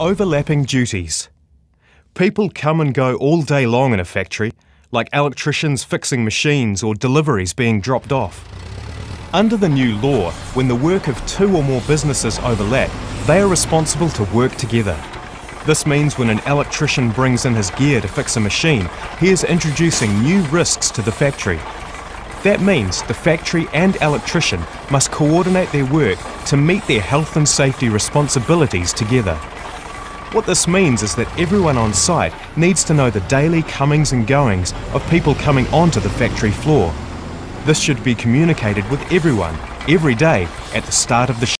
Overlapping duties. People come and go all day long in a factory, like electricians fixing machines or deliveries being dropped off. Under the new law, when the work of two or more businesses overlap, they are responsible to work together. This means when an electrician brings in his gear to fix a machine, he is introducing new risks to the factory. That means the factory and electrician must coordinate their work to meet their health and safety responsibilities together. What this means is that everyone on site needs to know the daily comings and goings of people coming onto the factory floor. This should be communicated with everyone, every day, at the start of the